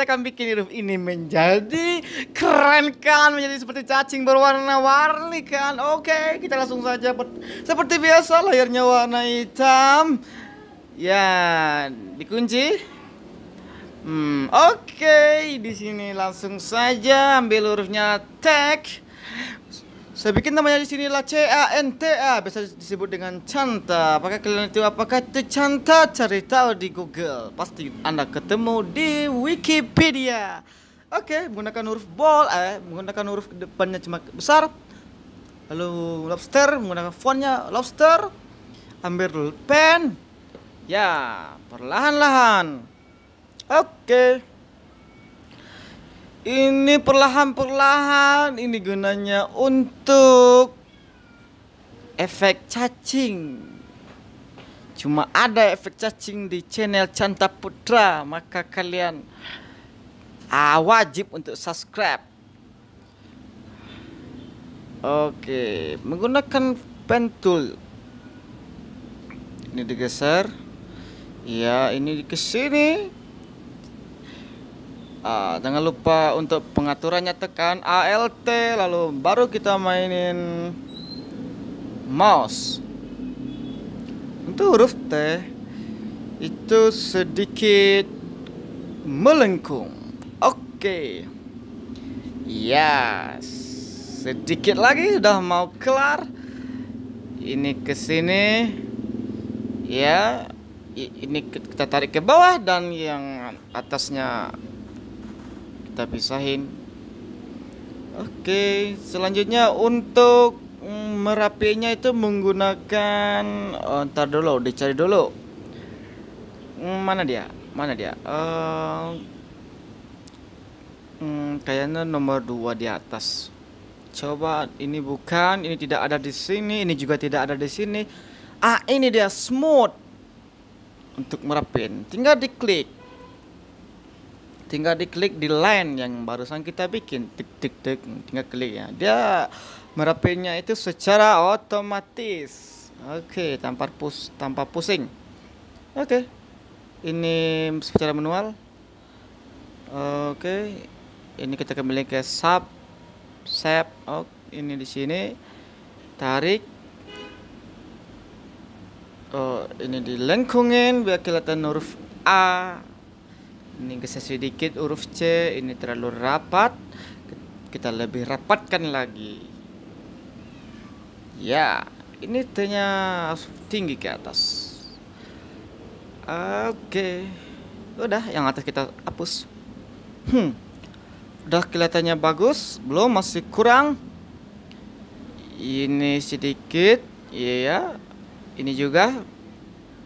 kita akan bikin huruf ini menjadi keren kan, menjadi seperti cacing berwarna-warni kan. Oke, kita langsung saja seperti biasa layarnya warna hitam. Ya, dikunci. Hmm, oke, di sini langsung saja ambil hurufnya tag. Saya bikin namanya di sini lah C A N T A, biasa disebut dengan canta. Apakah kalian itu apakah itu canta? Cari tahu di Google. Pasti Anda ketemu di Wikipedia. Oke, menggunakan huruf bol, eh, menggunakan huruf depannya cuma besar. Lalu lobster, menggunakan fontnya lobster. Ambil pen. Ya, perlahan-lahan. Oke. Ini perlahan-perlahan ini gunanya untuk efek cacing. Cuma ada efek cacing di channel Canta Putra, maka kalian ah, wajib untuk subscribe. Oke, menggunakan pen tool. Ini digeser. Ya, ini ke sini. Uh, jangan lupa untuk pengaturannya tekan ALT lalu baru kita mainin mouse. Untuk huruf T itu sedikit melengkung. Oke. Okay. ya sedikit lagi sudah mau kelar. Ini ke sini. Ya ini kita tarik ke bawah dan yang atasnya kita pisahin. Oke selanjutnya untuk merapinya itu menggunakan oh, ntar dulu dicari dulu. Mana dia? Mana dia? Uh, hmm, kayaknya nomor dua di atas. Coba ini bukan ini tidak ada di sini ini juga tidak ada di sini. Ah ini dia smooth. Untuk merapin tinggal diklik tinggal diklik di line yang barusan kita bikin. Tik tik tik. Tinggal klik ya. Dia merapinya itu secara otomatis. Oke tanpa pus tanpa pusing. Oke. Ini secara manual. Oke. Ini kita kembali ke sub save. Oh ini di sini. Tarik. Oh ini dilengkungin biar kelihatan huruf A ini geser sedikit huruf C ini terlalu rapat. Kita lebih rapatkan lagi. Ya ini T-nya tinggi ke atas. Oke. Udah yang atas kita hapus. Hmm. Udah kelihatannya bagus belum masih kurang. Ini sedikit iya ini juga.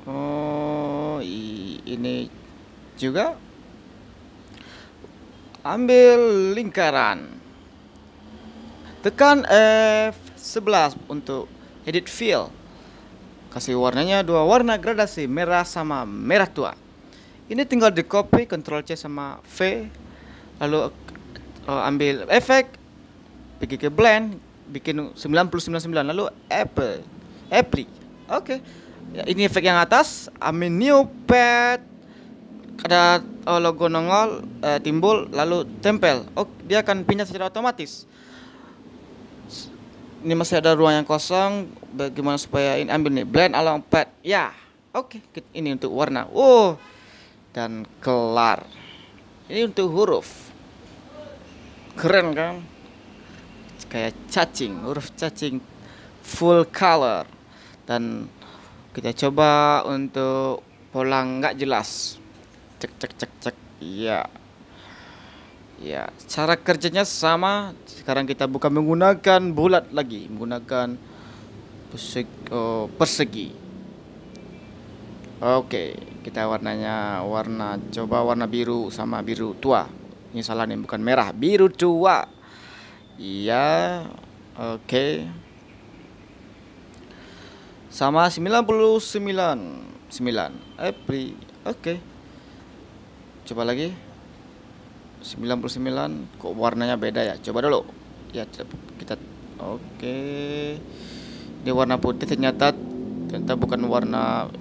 Oh ini juga ambil lingkaran. Tekan F11 untuk edit fill. Kasih warnanya dua warna gradasi merah sama merah tua. Ini tinggal di copy Ctrl C sama V lalu uh, ambil efek pergi ke blend bikin 999 lalu apple apply oke. Okay. ya, ini efek yang atas ambil new pad ada oh, logo nongol eh, timbul lalu tempel. Oh dia akan pindah secara otomatis. Ini masih ada ruang yang kosong bagaimana supaya ini ambil nih? Blend along pad. Ya oke. Okay. ini untuk warna. Oh dan kelar. Ini untuk huruf. Keren kan? Kayak cacing huruf cacing full color. Dan kita coba untuk pola nggak jelas cek cek cek cek. Iya. Ya cara kerjanya sama. Sekarang kita bukan menggunakan bulat lagi menggunakan persegi, oh, persegi. Oke kita warnanya warna coba warna biru sama biru tua. Ini salah nih bukan merah biru tua. Iya oke. Sama 99 9 April oke coba lagi. 99 kok warnanya beda ya? Coba dulu. Ya kita oke. Okay. ini warna putih ternyata ternyata bukan warna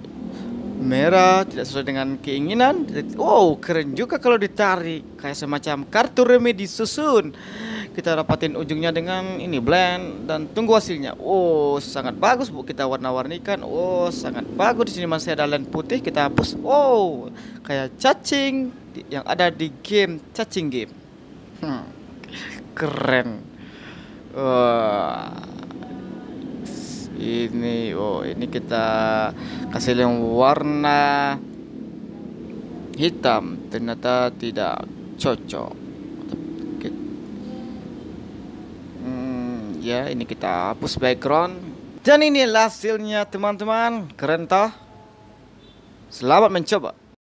merah tidak sesuai dengan keinginan. Wow keren juga kalau ditarik. Kayak semacam kartu remi disusun kita rapatin ujungnya dengan ini blend dan tunggu hasilnya. Oh sangat bagus bu. Kita warna-warnikan. Oh sangat bagus. Di sini masih ada lens putih. Kita hapus. Oh kayak cacing yang ada di game cacing game. Hmm, keren. Wah ini oh ini kita kasih yang warna hitam. Ternyata tidak cocok ya ini kita hapus background. Dan ini hasilnya teman-teman. Keren toh? Selamat mencoba